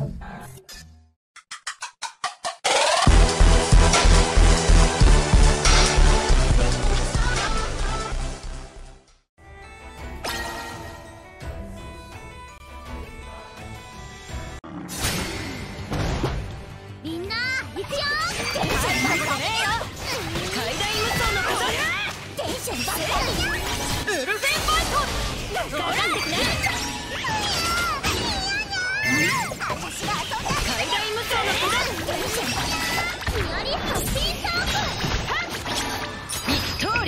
you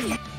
Fire!